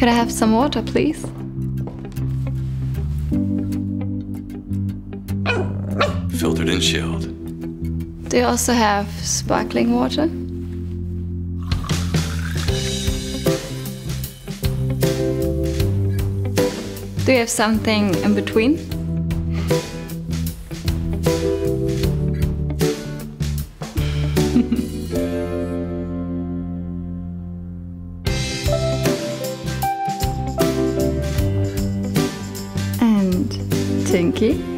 Could I have some water, please? Filtered and chilled. Do you also have sparkling water? Do you have something in between? And Tinky?